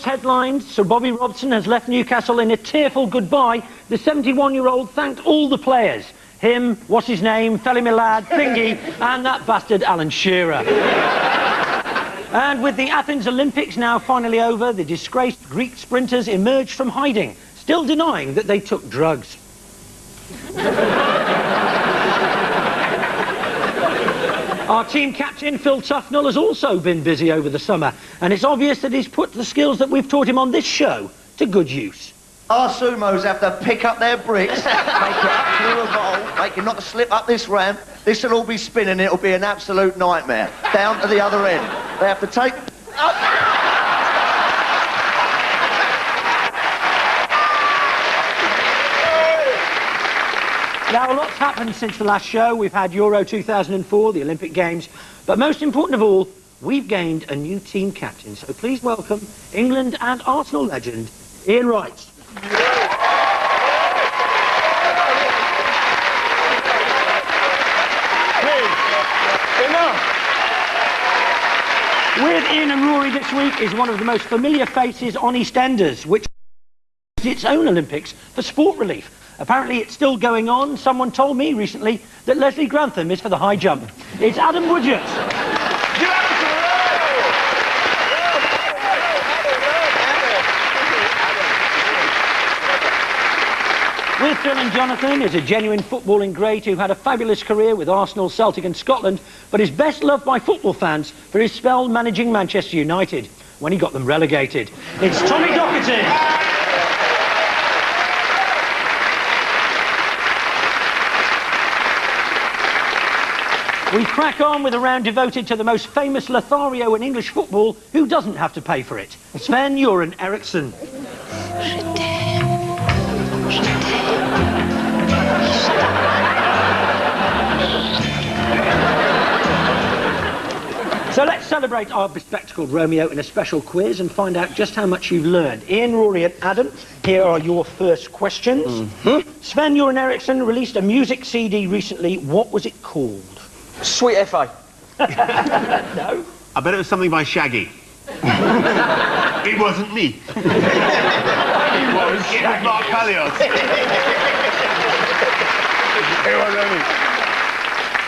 sports headlines, Sir Bobby Robson has left Newcastle in a tearful goodbye. The 71-year-old thanked all the players. Him, what's his name, Felly Milad, Thingy, and that bastard Alan Shearer. and with the Athens Olympics now finally over, the disgraced Greek sprinters emerged from hiding, still denying that they took drugs. Our team captain, Phil Tufnell, has also been busy over the summer, and it's obvious that he's put the skills that we've taught him on this show to good use. Our sumos have to pick up their bricks, make it up through a bowl, make it not to slip up this ramp. This will all be spinning, it'll be an absolute nightmare. Down to the other end. They have to take... Now, a lot's happened since the last show. We've had Euro 2004, the Olympic Games, but most important of all, we've gained a new team captain. So please welcome England and Arsenal legend, Ian Wright. With Ian and Rory this week is one of the most familiar faces on EastEnders, which its own Olympics for sport relief. Apparently it's still going on. Someone told me recently that Leslie Grantham is for the high jump. It's Adam Woodyatt. With Phil and Jonathan is a genuine footballing great who had a fabulous career with Arsenal, Celtic and Scotland, but is best loved by football fans for his spell managing Manchester United when he got them relegated. It's Tommy Docherty. We crack on with a round devoted to the most famous Lothario in English football who doesn't have to pay for it. Sven Göran Eriksson. So let's celebrate our bespectacled Romeo in a special quiz and find out just how much you've learned. Ian, Rory and Adam, here are your first questions. Mm-hmm. Sven Göran Eriksson released a music CD recently. What was it called? Sweet FA. No. I bet it was something by Shaggy. it wasn't me. it was. It was Mark Palios. it wasn't me.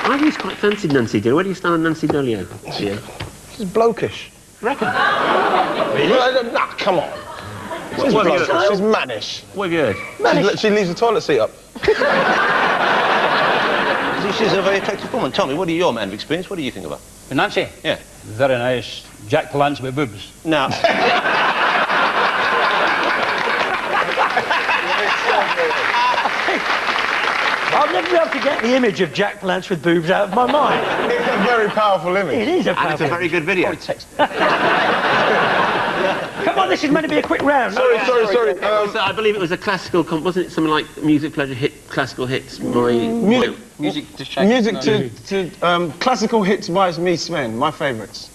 I always quite fancied Nancy Dell'Olio. Where do you stand on Nancy Dell'Olio? Yeah. She's blokish. Reckon? Really? Nah, come on. She's, what have you blokish. She's mannish. What have you heard? She, she leaves the toilet seat up. She's a very attractive woman. Tommy, what are your man of experience? What do you think about? Nancy? Yeah. Very nice. Jack Palance with boobs. Now, I'll never be able to get the image of Jack Palance with boobs out of my mind. It's a very powerful image. It is a And it's a very good video. Come on, this is meant to be a quick round. Sorry, sorry, sorry. It Um, was, I believe it was a classical, comp- wasn't it something like Music Pleasure hit, classical hits, my... music, music to shake. music to, to um, classical hits by me, Sven. My favourites.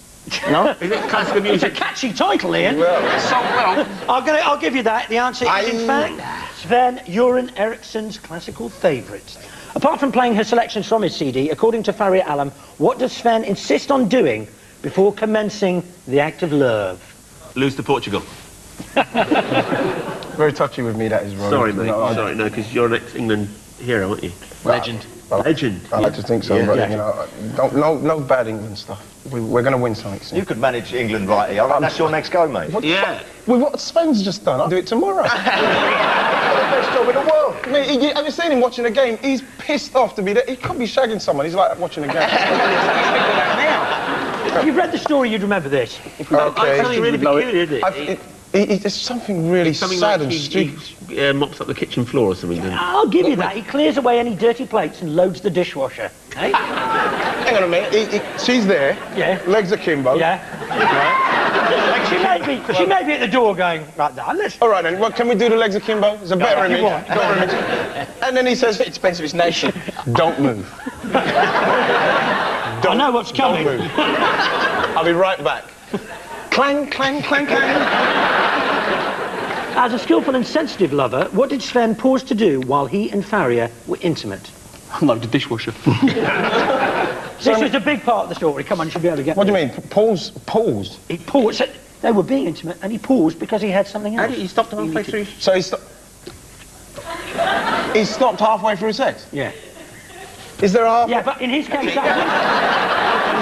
No? Is it classical It's a catchy title, Ian. So well. I'll, gonna, I'll give you that. The answer is, I- in fact, Sven Göran Eriksson's classical favourites. Apart from playing her selections from his CD, according to Faria Alam, what does Sven insist on doing before commencing the act of love? Lose to Portugal. Very touchy with me, that is, Rory. Sorry, mate. No, I- Sorry, no, because you're an ex-England hero, aren't you? Legend. I- Legend. I like to think so, Yeah. but, Yeah. you know, don't, no, no bad England stuff. We, we're going to win something soon. You could manage England right here. That's your next go, mate. Yeah. With what Sven's just done, I'll do it tomorrow. Best job in the world. I mean, he- have you seen him watching a game? He's pissed off to be there. He could be shagging someone. He's like watching a game. If you've read the story, you'd remember this. It's okay. something really peculiar, isn't it? He, he, there's something really something sad like and stupid. He, uh, mops up the kitchen floor or something. Yeah, I'll give what, you that. He clears away any dirty plates and loads the dishwasher. Hey? Hang on a minute. she's there. Yeah. Legs akimbo. Yeah. Right. she may be. She may be at the door going right Dad. Let's. All right then. Well, can we do the legs akimbo? It's a no, better image. Better image. and then he says, "It depends if it's nation. Don't move. don't, I know what's coming. I'll be right back. Clang, clang, clang, clang. As a skillful and sensitive lover, what did Sven pause to do while he and Faria were intimate? Unload the dishwasher. So this is a big part of the story. Come on, you should be able to get. What do you mean? Pause. Pause. He paused. So they were being intimate, and he paused because he had something else. He stopped halfway through. So he stopped. he stopped halfway through sex. Yeah. Is there half? Yeah, but in his case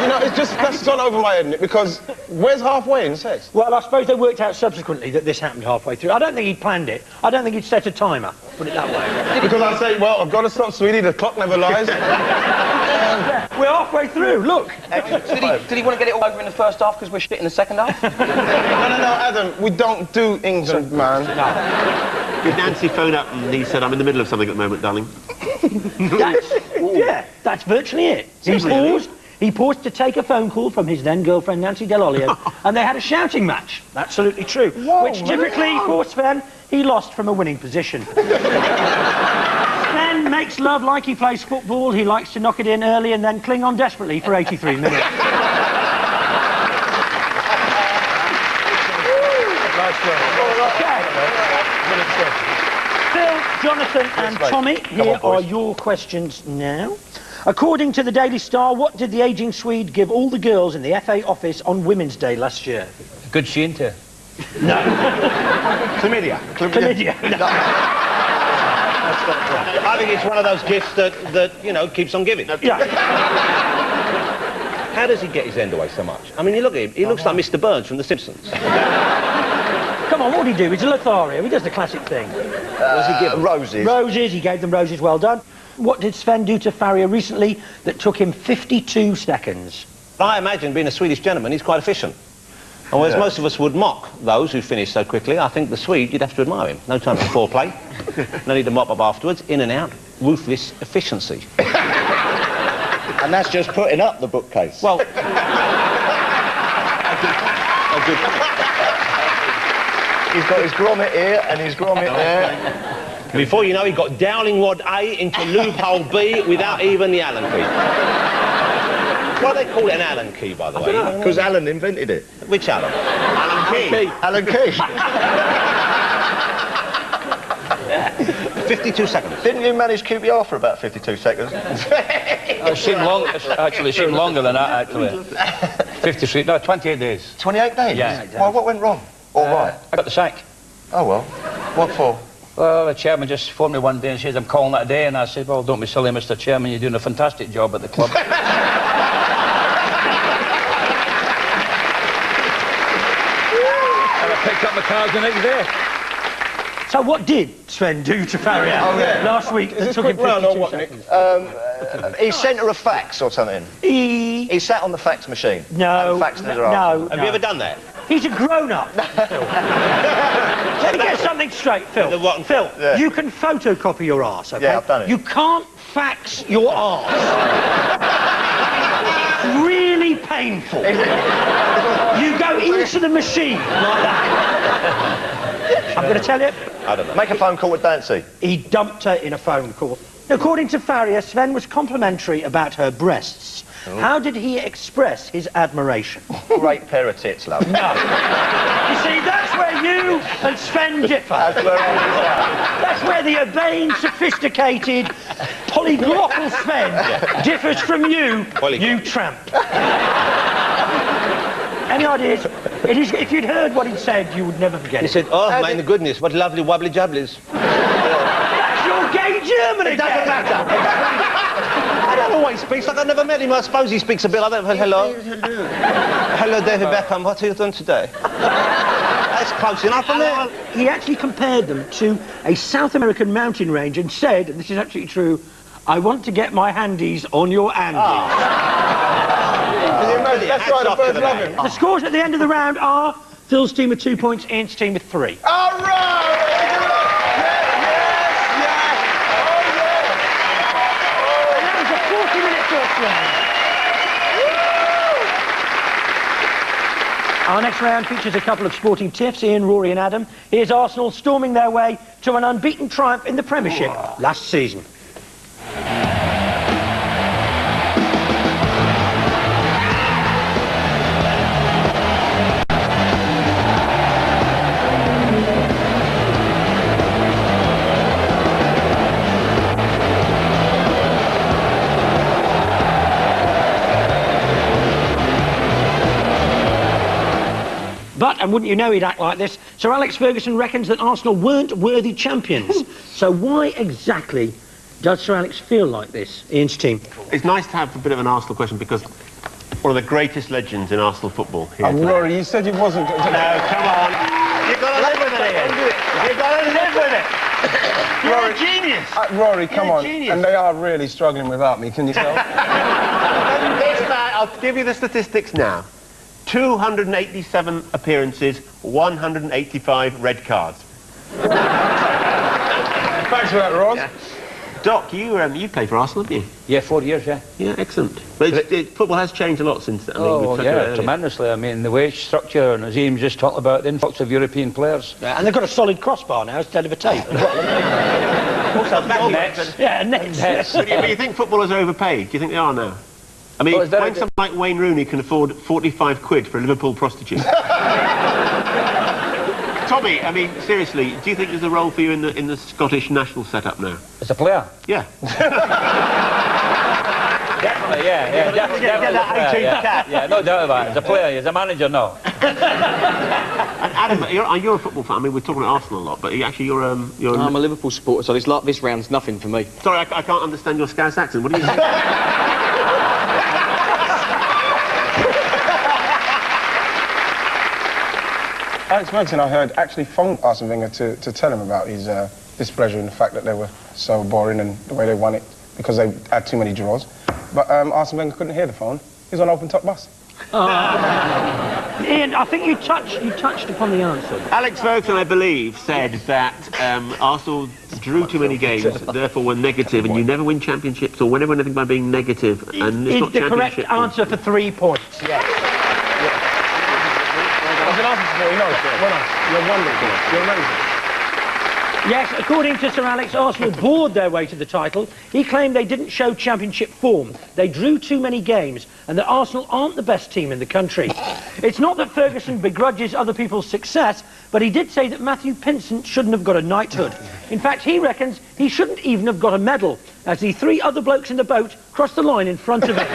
you know, it's just that's gone over my head because where's halfway in sex? Well, I suppose they worked out subsequently that this happened halfway through. I don't think he'd planned it. I don't think he'd set a timer. Put it that way. because I say, well, I've got to stop, sweetie. The clock never lies. um, we're halfway through. Look. Did he, did he, want to get it all over in the first half because we're shit in the second half? no, no, no, Adam. We don't do England, man. No. Did Nancy phone up and he said, I'm in the middle of something at the moment, darling? that's, yeah, that's virtually it. He paused. He paused to take a phone call from his then-girlfriend Nancy Dell'Olio, and they had a shouting match. Absolutely true. Whoa, which typically, really? for Sven, he lost from a winning position. Sven makes love like he plays football. He likes to knock it in early and then cling on desperately for 83 minutes. Jonathan and Tommy, here are your questions now. According to the Daily Star, what did the ageing Swede give all the girls in the FA office on Women's Day last year? A good shinter. No. Chlamydia. Chlamydia. Chlamydia. No. I think it's one of those gifts that, that you know, keeps on giving. Yeah. How does he get his end away so much? I mean, you look at him, he looks like Mr. Burns from The Simpsons. Come on, what did he do? He's a Lothario. He does the classic thing. Uh, what does he give? Them? Roses. Roses. He gave them roses. Well done. What did Sven do to Faria recently that took him 52 seconds? I imagine, being a Swedish gentleman, he's quite efficient. And whereas yeah. most of us would mock those who finish so quickly, I think the Swede, you'd have to admire him. No time for foreplay, no need to mop up afterwards, in and out, ruthless efficiency. and that's just putting up the bookcase. Well, a good, a good He's got his grommet here and his grommet oh, there. Before you know, he got Dowling Rod A into loophole B without even the Allen key. Why do they call it an Allen key, by the way? Because Allen invented it. Which Allen? Allen Key. Allen Key. 52 seconds. Didn't you manage QPR for about 52 seconds? it seemed long, actually, it seemed longer than that, actually. 53, no, 28 days. 28 days? Yeah. Why, well, what went wrong? All uh, right. I got the sack. Oh, well. What for? Well, the chairman just phoned me one day and says, I'm calling that day. And I said, Well, don't be silly, Mr. Chairman. You're doing a fantastic job at the club. and I picked up my cards the next day. So what did Sven do to Faria oh, yeah. last week that took him 52 what, seconds? Um, uh, he sent her a fax or something. He... He sat on the fax machine. No. faxed no, no. Have you ever done that? He's a grown-up, Phil. Let me get something straight, Phil. The what? Phil, yeah. you can photocopy your ass, okay? Yeah, I've done it. You can't fax your ass. really painful. you go into the machine like that. I'm going to tell you. I don't know. Make a phone call with Dancy. He dumped her in a phone call. According to Faria, Sven was complimentary about her breasts. Oh. How did he express his admiration? Great pair of tits, love. No. you see, that's where you and Sven differ. That's where, that's where the urbane, sophisticated, polyglottal Sven differs from you, Polyglot. you tramp. Any ideas? If you'd heard what he said, you would never forget he it. He said, oh, my did... goodness, what lovely wobbly jubblies. that's your gay German It doesn't matter. Always speaks like I never met him. I suppose he speaks a bit like that. Hello. Hello, Hello David Beckham. What are you doing today? That's close enough, isn't it? He actually compared them to a South American mountain range and said, and this is actually true, I want to get my handies on your Andes. Oh. Really? That's right, the, the, the scores at the end of the round are Phil's team with two points, Ian's team with three. All right! Our next round features a couple of sporting tiffs, Ian, Rory and Adam. Here's Arsenal storming their way to an unbeaten triumph in the Premiership last season. And wouldn't you know he'd act like this, Sir Alex Ferguson reckons that Arsenal weren't worthy champions. so why exactly does Sir Alex feel like this, Ian's team? It's nice to have a bit of an Arsenal question because one of the greatest legends in Arsenal football here. Oh, Rory, you said you wasn't. No, come on. You've got to live with it, You've got to live with it. You're Rory, a genius. Uh, Rory, come You're a on. genius. And they are really struggling without me, can you tell? This man, I'll give you the statistics now. 287 appearances, 185 red cards. Thanks for that, Ross. Doc, you um, you played for Arsenal, haven't you? Yeah, four years, yeah. Yeah, excellent. But it, it, football has changed a lot since then. I mean, Oh, talked yeah, tremendously. I mean, the wage structure, and as Ian just talked about, the influx of European players. Yeah, and they've got a solid crossbar now instead of a tape. Also, Nets. yeah, nets. Nets. But, you- but you think footballers are overpaid? Do you think they are now? I mean, Well, is when a- someone like Wayne Rooney can afford 45 quid for a Liverpool prostitute. Tommy, I mean, seriously, do you think there's a role for you in the in the Scottish national setup now? As a player? Yeah. Definitely, yeah, yeah. Definitely, get definitely that player, yeah. Yeah, no doubt about it. As a player, as a manager, no. And Adam, you're, you're a football fan. I mean, we're talking about Arsenal a lot, but actually you're um you're. I'm a Liverpool supporter, so this, like, this round's nothing for me. Sorry, I, I can't understand your Scouse accent. What do you Alex Ferguson, I heard, actually phoned Arsene Wenger to, to tell him about his uh, displeasure in the fact that they were so boring and the way they won it because they had too many draws. But um, Arsene Wenger couldn't hear the phone. He was on open top bus. Ian, I think you touched you touched upon the answer. Alex Ferguson, I believe, said that um, Arsenal drew too many games, therefore were negative, and you never win championships or win anything by being negative, and it's Is not the correct answer for three points. Yes. He's an supporter, he knows. Well. You're wonderful. You're amazing. Yes, according to Sir Alex, Arsenal bored their way to the title. He claimed they didn't show championship form. They drew too many games and that Arsenal aren't the best team in the country. It's not that Ferguson begrudges other people's success, but he did say that Matthew Pinsent shouldn't have got a knighthood. In fact, he reckons he shouldn't even have got a medal, as the three other blokes in the boat crossed the line in front of him.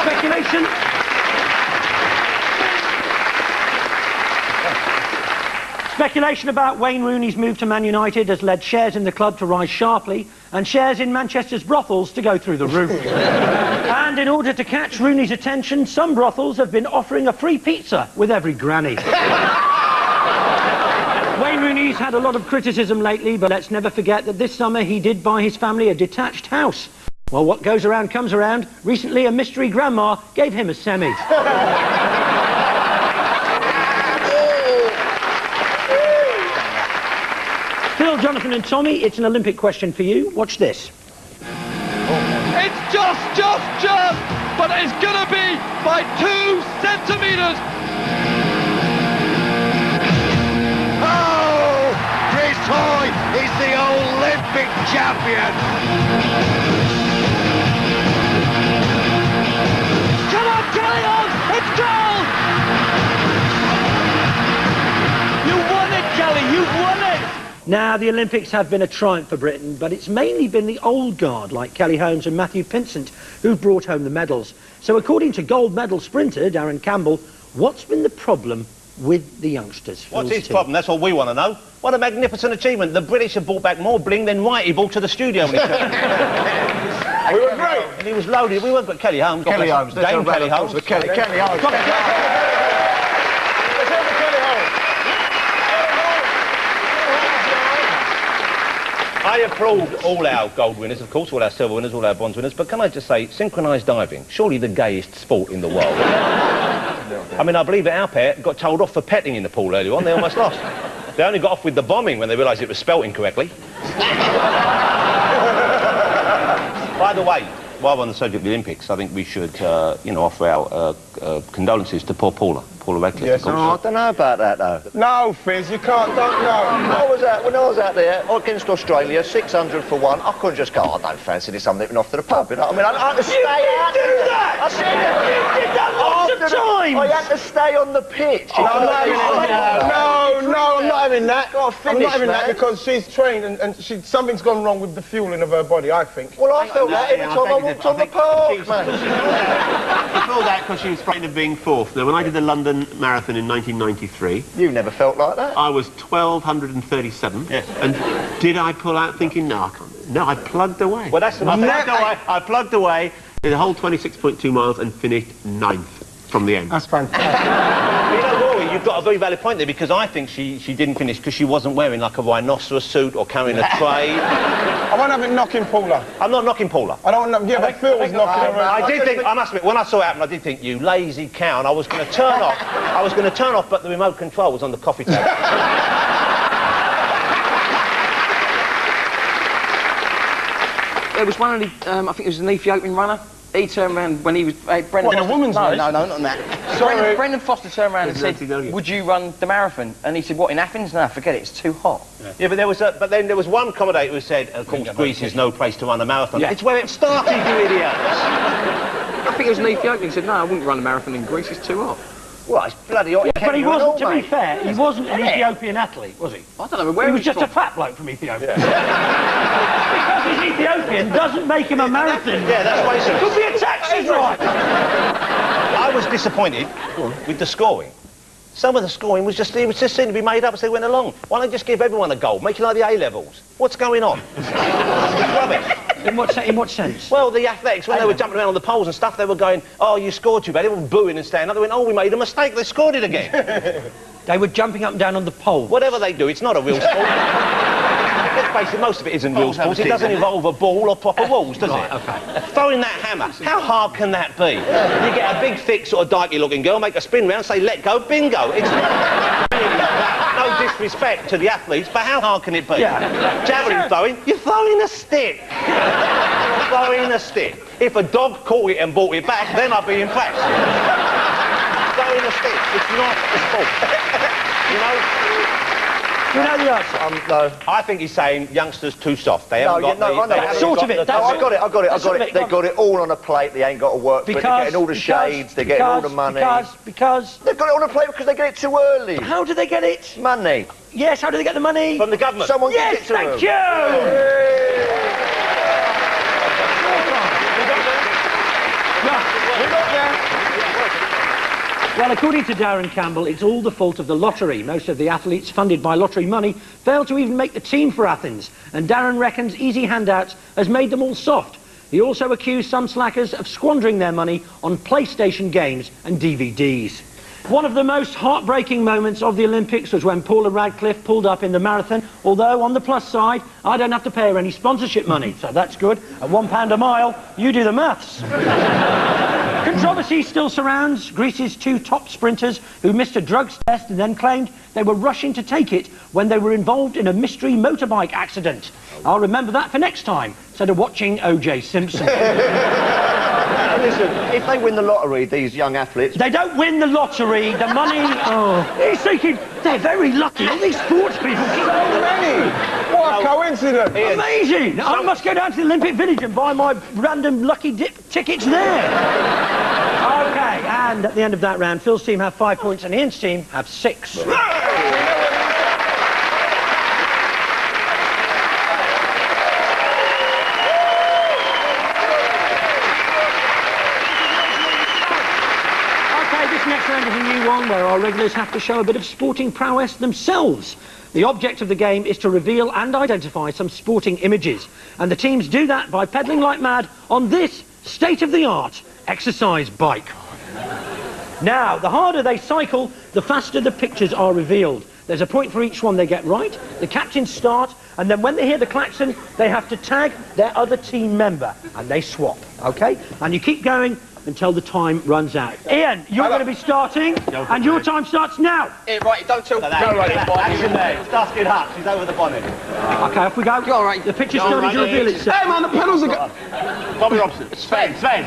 Speculation Speculation about Wayne Rooney's move to Man United has led shares in the club to rise sharply and shares in Manchester's brothels to go through the roof. and in order to catch Rooney's attention, some brothels have been offering a free pizza with every granny. Wayne Rooney's had a lot of criticism lately, but let's never forget that this summer he did buy his family a detached house. Well, what goes around comes around. Recently, a mystery grandma gave him a semi. Phil, Jonathan and Tommy, it's an Olympic question for you. Watch this. It's just, just, just, but it's gonna be by two centimetres. Oh, Chris Hoy is the Olympic champion. Come on, carry on! It's gold! You won it, Kelly. You won it. Now, the Olympics have been a triumph for Britain, but it's mainly been the old guard, like Kelly Holmes and Matthew Pinsent, who've brought home the medals. So, according to gold medal sprinter Darren Campbell, what's been the problem with the youngsters? What's his team? problem? That's what we want to know. What a magnificent achievement. The British have brought back more bling than Whitey brought to the studio when he. We were great. And he was loaded. We weren't but Kelly Holmes. Kelly Holmes. Dame Kelly Holmes. Kelly, Kelly Holmes. I applaud all our gold winners, of course, all our silver winners, all our bronze winners, but can I just say, synchronised diving, surely the gayest sport in the world. I mean, I believe that our pair got told off for petting in the pool earlier on, they almost lost. They only got off with the bombing when they realised it was spelt incorrectly. By the way, while we're on the subject of the Olympics, I think we should, uh, you know, offer our uh, uh, condolences to poor Paula, Paula Radcliffe. Yes, of Oh. I don't know about that, though. No, Fizz, you can't, don't, no. I was out, when I was out there against Australia, 600 for one, I couldn't just go, oh, I don't fancy this, I'm nipping off to the pub. You know what I mean? I, I had to stay out. do that! I said it. You did that lots of After the- times! I had to stay on the pitch. Oh, no, I'm not having oh, that. No, no, I'm not having that. Gotta I'm not having that because she's trained and, and she, something's gone wrong with the fueling of her body, I think. Well, I felt that every Yeah, I time I think walked it's- on I the think park, she's- man. I feel that because she was frightened of being fourth. Now, when I did the London Marathon in 1993, You never felt like that. I was 1,237. Yes. And did I pull out thinking, no, I can't. No, I plugged away. Well, that's the I plugged away. I plugged away the whole 26.2 miles and finished ninth from the end. That's fantastic. You know, Rory, you've got a very valid point there because I think she, she didn't finish because she wasn't wearing like a rhinoceros suit or carrying a tray. I won't have it knocking Paula. I'm not knocking Paula. I don't know. to, yeah, but Phil was knocking her. I did think, I must admit, when I saw it happen, I did think, you lazy cow, and I was going to turn off. I was going to turn off, but the remote control was on the coffee table. There was one of the, um, I think it was an Ethiopian runner. He turned around when he was, uh, Brendan What, in a woman's no, race? No, no, not in that. Sorry. Brendan, Brendan Foster turned around and said, would you run the marathon? And he said, what, in Athens? No, forget it, it's too hot. yeah, but there was a, but then there was one commentator who said, of course, Greece is no place to run a marathon. Yeah. It's where it started, you idiots. I think it was an Ethiopian. He said, no, I wouldn't run a marathon in Greece, it's too hot. Well, it's bloody hot. But he wasn't, all, to be mate. fair, he wasn't an Ethiopian athlete, was he? I don't know where He was just a fat bloke from Ethiopia. because he's Ethiopian doesn't make him a marathon. Yeah, that's what he said. Could be a taxi driver. I was disappointed with the scoring. Some of the scoring was just, it was just seemed to be made up as they went along. Why don't they just give everyone a goal? Make it like the A-levels. What's going on? rubbish. In what, in what sense? Well, the athletics, when they were jumping around on the poles and stuff, they were going, oh, you scored too bad. They were booing and standing up. They went, oh, we made a mistake. They scored it again. They were jumping up and down on the pole. Whatever they do, it's not a real sport. Face it, most of it isn't real sport. It doesn't involve a ball or proper rules, does it? okay. Throwing that hammer, how hard can that be? You get a big, thick, sort of dykey-looking girl, make a spin round, say, let go, bingo. It's not really that. No disrespect to the athletes, but how hard can it be? Yeah. Javelin throwing, you're throwing a stick. You're throwing a stick. If a dog caught it and brought it back, then I'd be impressed. throwing a stick, it's not a sport. you know? You know the answer. Um, no. I think he's saying youngsters too soft. They No, haven't yeah, got no, the, I know. they haven't Sort got of it, the- No, I got it, I got it, I That's got it. they- They've got it all on a plate. They ain't got to work for it. They're getting all the shades. They're getting all the money. Because, because, They've got it on a plate because they get it too early. how do they get it? Money. Yes, how do they get the money? From the government. Someone yes, gives it to thank them. you! Well, according to Darren Campbell, it's all the fault of the lottery. Most of the athletes funded by lottery money failed to even make the team for Athens, and Darren reckons easy handouts has made them all soft. He also accused some slackers of squandering their money on PlayStation games and DVDs. One of the most heartbreaking moments of the Olympics was when Paula Radcliffe pulled up in the marathon, although on the plus side, I don't have to pay her any sponsorship money, so that's good. At one pound a mile, you do the maths. Controversy still surrounds Greece's two top sprinters who missed a drugs test and then claimed they were rushing to take it when they were involved in a mystery motorbike accident. I'll remember that for next time, instead of watching O.J. Simpson. Listen, if they win the lottery, these young athletes, they don't win the lottery, the money... Oh. oh, he's thinking they're very lucky. All these sports people So many! What a oh. coincidence! Amazing! I must go down to the Olympic Village and buy my random lucky dip tickets there. Okay, and at the end of that round, Phil's team have five points and Ian's team have six. Okay, this next round is a new one where our regulars have to show a bit of sporting prowess themselves. The object of the game is to reveal and identify some sporting images. And the teams do that by pedalling like mad on this state-of-the-art exercise bike. Now, the harder they cycle, the faster the pictures are revealed. There's a point for each one they get right. The captains start, and then when they hear the klaxon, they have to tag their other team member, and they swap, okay? And you keep going until the time runs out. Ian, you're going to be starting, and your time starts now. Here, right, don't tilt. Go right, action there. Starts getting hot. She's over the bonnet. Okay, off we go. Go, all right. The picture's Go, starting right, to reveal itself. Hey man, the pedals are go- Bobby Robson. Sven, Sven.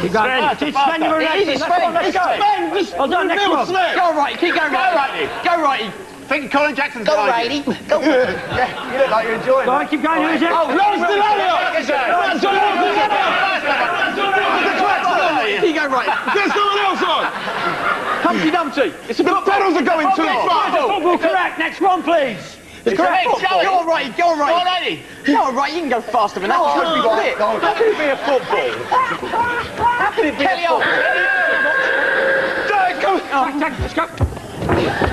Keep going. Sven, It's. Sven, you're Easy, ready. Let's go, Sven, let's go. Sven, just Well done, next reveal one. Sven. Go right, keep going right. righty. Go righty. Think Colin Jackson's Go behind you. righty. Go. You look like you're enjoying Go on, keep going. Who's it? Lawrence Delaney! Yes, sir. Lawrence Delaney! Keep going right. Get someone else on! Humpty Dumpty. It's a The pedals are going too fast! Football correct. Next one, please. It's correct. correct. Go, go on righty. Go on Go on, righty. Eddie. Go on righty. You can go faster than that. on, Should be go on, fit. go on. How can it be a football? How can oh. it be Kelly a on. football? Oh, take- Let's go.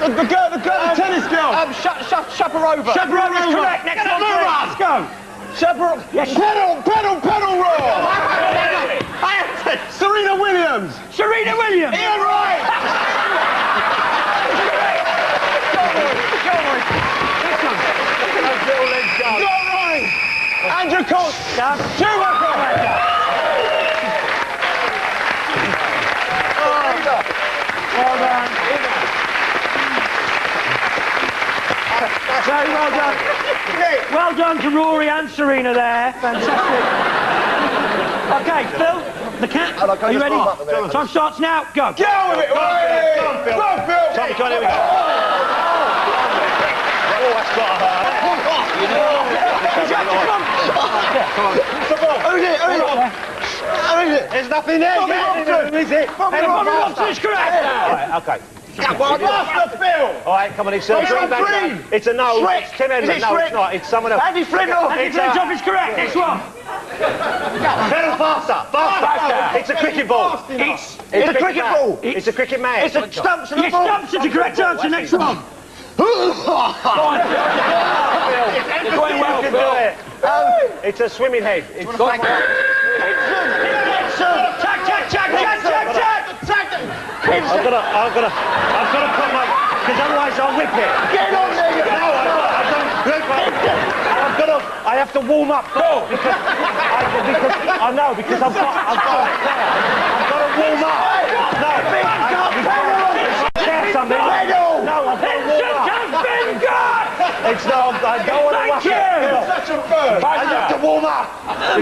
The girl, the girl, the tennis girl! Um, shut, shut, shut her over. Correct. Next one. Let's go. Chaperone! Yes. Pedal, pedal, pedal roll! Serena Williams! Serena Williams. Ian Wright! Go Rory! Andrew Colt! Schumacher! Very well done. Well done to Rory and Serena there. Fantastic. Okay, Phil, the cat. Are you ready? just warm up there. Time starts now. Go. Get on with it! Come on, Phil! Tommy, come on, here we go. Oh, that's got a hurt. Who's it? Who's it? Who's it? There's nothing there. Bobby Robson. Is it? Bobby Head on Robson. faster. Robson is correct. All right, okay. Faster, Phil! All right, come on, it's a Race green on back. green. It's a no. Shrek. It's Tim Edmund. It No, Shrek? it's not. It's someone else. Andy Flintoff. Andy Flintoff is correct. Next one. Pedal faster, faster. It's a cricket ball. It's, It's a cricket ball. It's a cricket man. It's a stumps and a yes, ball. stumps is the correct answer. Next one. It's going well, Phil. It's a swimming head. It's Tack, tack, tack, tack, tack, tack. I've got to, I've got to, I've got to put my, because otherwise I'll whip it. Get on there, you No, I've got, I've got, I've got to, I have to warm up first because, I, because I know because I've got, I've got, I've got to warm up. No, I, before I share something. No, I've got to warm up. It's not, I don't want to Thank you. it. Such a bird! I have to warm up.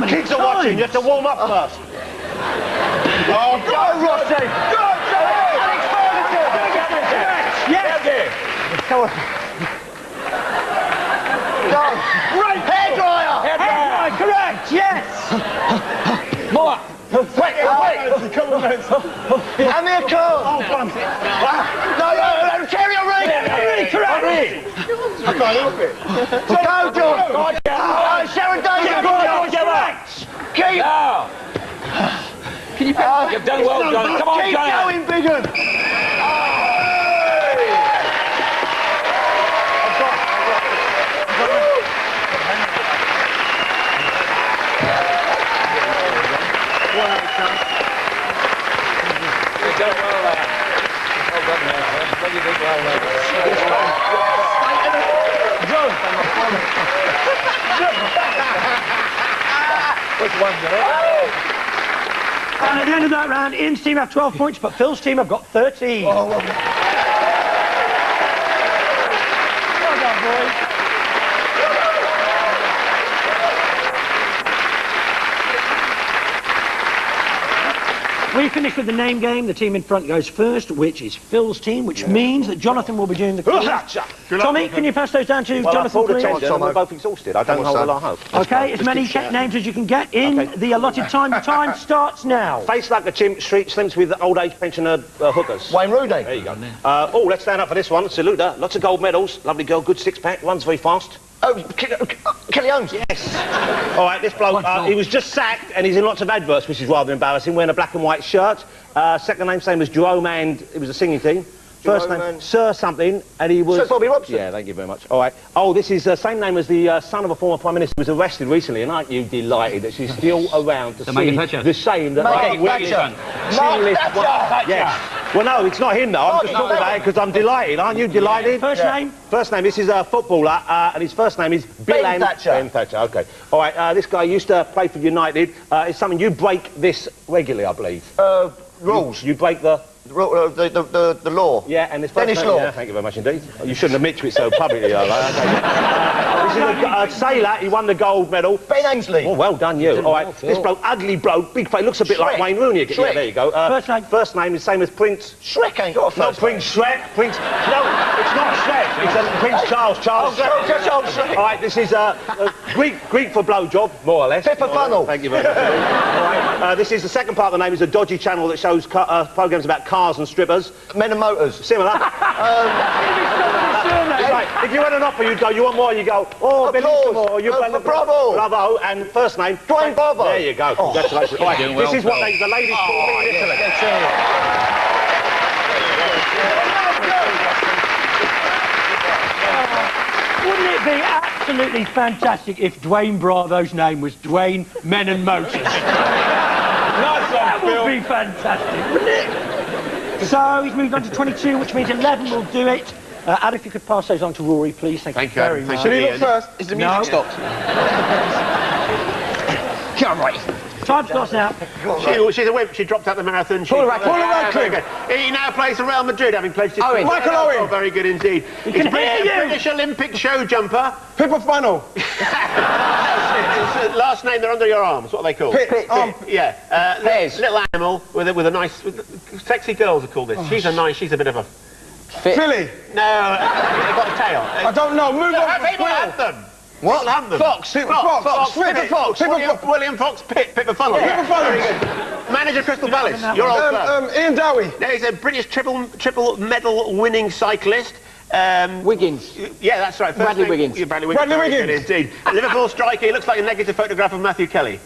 The kids are watching. You have to warm up first. Oh, go, Rossi! Go, Alex Ferguson. Yes. Come on. Right, hairdryer. Headline, correct. Yes. More! Wait, wait! Come on, man. And the card. Oh, bum. No, no, no, Terry O'Reilly. Henry, correct. I can't help it. Go, John. Oh, Sharron Davies. Go on, correct. Keep, Can you uh, You've done well, John. Come on, keep going, Bigham. You've done well there. Well done, man. Well, well there. Which one's it? And at the end of that round, Ian's team have 12 points, but Phil's team have got 13. well done, boys. We finish with the name game. The team in front goes first, which is Phil's team, which means that Jonathan will be doing the quiz. Tommy, can you pass those down to Well, I Jonathan, pulled please? attention and we're both exhausted. I don't Come on, hold a son. lot hope. Okay, as many names as you can get in Okay. the allotted time. The time starts now. Face like a chimp, street slims with the old age pensioner uh, hookers. Wayne Rooney. There you go. Uh, oh, let's stand up for this one. Saluda. Lots of gold medals. Lovely girl, good six pack, runs very fast. Oh, Kelly Holmes. Yes. All right, this bloke, uh, he was just sacked and he's in lots of adverts, which is rather embarrassing, wearing a black and white shirt. Uh, second name, same as Jerome and it was a singing team. First name, and- Sir something, and he was... Sir Bobby Robson. Yeah, thank you very much. All right. Oh, this is the uh, same name as the uh, son of a former Prime Minister who was arrested recently, and aren't you delighted that she's still around to see Maggie the shame that... Maggie Right, Thatcher. Mark lived Thatcher. Yes. Well, no, it's not him, though. I'm just talking about it because I'm delighted. Aren't you delighted? First name? First name, this is a footballer, uh, and his first name is Bill Ben An- Thatcher. Ben Thatcher, OK. All right, uh, this guy used to play for United. Uh, it's something you break this regularly, I believe. Uh, rules. You break the... The, uh, the, the, the, the law. Yeah, and this first Dennis name- Law. Yeah, thank you very much indeed. You shouldn't admit to it so publicly, though. Like, okay. Uh, this is a, a sailor. He won the gold medal. Ben Ainslie. Oh, well done, you. All right, this bloke, ugly bloke, big face, looks a bit like Wayne Rooney. again. Yeah, there you go. Uh, First name? First name is same as Prince. Shrek ain't got a Not first Prince Shrek. Prince. No, it's not Shrek. It's uh, Prince Charles. Charles. Oh, Shrek. Charles Shrek. All right, this is uh, uh, Greek. Greek for blowjob, more or less. Pippa More or less. Funnel. Thank you very much. All right. Uh, this is the second part of the name. is a dodgy channel that shows uh, programs about cars and strippers. Men and Motors. Similar. It's like, if you had an offer, you'd go, you want more? You go, oh, Applause. bellissimo. You Uh, bravo. Bravo. And first name? Dwayne Bravo. There you go. Congratulations. All right, doing well, this is what they, the ladies call me in Italy. Wouldn't it be absolutely fantastic if Dwayne Bravo's name was Dwayne Men and Motors? that would be fantastic, wouldn't it? So he's moved on to 22, which means 11 will do it. Uh, Adam, if you could pass those on to Rory, please. Thank, Thank you you, very Adam. much. Should he look first? Is the No. music stopped? Come right. Time starts now. She, she's a wimp. She dropped out the marathon. She, Paula Radcliffe. Paula Radcliffe. He now plays for Real Madrid, having played his... Owen. Michael Oh, Owen. very good indeed. He's can a British. British Olympic show jumper. Pippa Funnell. Last name, they're under your arms. What are they called? Pit. Um, Yeah, uh, li- little animal with a, with a nice, with, sexy girls are called this. she's a nice, she's a bit of a. Philly. No, uh, they've got a tail. I don't know. Move No, on. people them. What? People have them. Fox. Pippa Fox. Fox, Pippa Pippa Fox. Pippa William, Fox. William Fox, Pitt, Pippa Funnell. Pippa Funnell. Very good. Manager Crystal Palace. Your old club. Um, um, Ian Dowie. No, he's a British triple triple medal winning cyclist. Um, Wiggins. yeah, that's right. First Bradley name- Wiggins. Yeah, Bradley Wiggins. Bradley good Wiggins. Indeed. A Liverpool striker. He looks like a negative photograph of Matthew Kelly.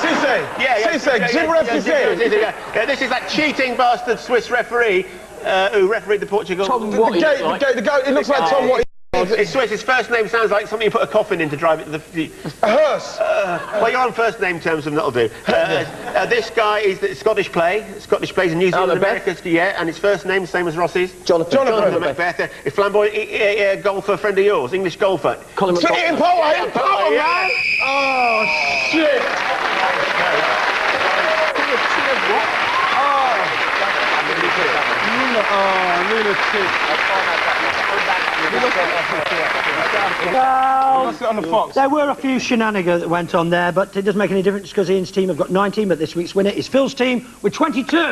Cisse. Yeah, yeah. Cisse. yeah, yeah, yeah, yeah, yeah, yeah. Yeah, This is that cheating bastard Swiss referee uh, who refereed the Portugal. Tom The What he gate, looks like. the the gate, it looks like Tom What It's Swiss. His first name sounds like something you put a coffin in to drive it to the. the A hearse. well, you're on first name terms, and that'll do. Uh, uh, this guy is the Scottish play. Scottish plays in New Zealand, Oh, Macbeth? America's, yeah, and his first name same as Ross's. Jonathan. Jonathan Macbeth. uh, A flamboyant uh, uh, golfer, friend of yours, English golfer. Colin McCall. in power. In power, yeah. man. Oh, shit. Well, Sit on the Fox. there were a few shenanigans that went on there, but it doesn't make any difference because Ian's team have got 19, but this week's winner is Phil's team with 22. So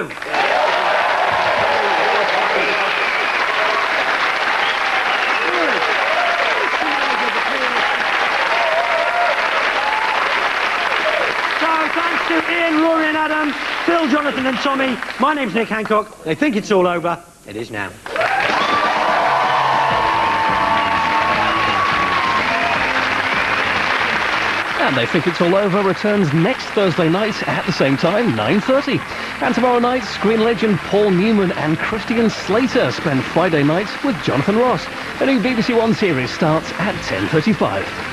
thanks to Ian, Rory and Adam, Phil, Jonathan and Tommy. My name's Nick Hancock. They think it's all over. It is now. And They Think It's All Over returns next Thursday night at the same time, 9.30. And tomorrow night, screen legend Paul Newman and Christian Slater spend Friday night with Jonathan Ross. A new BBC One series starts at 10.35.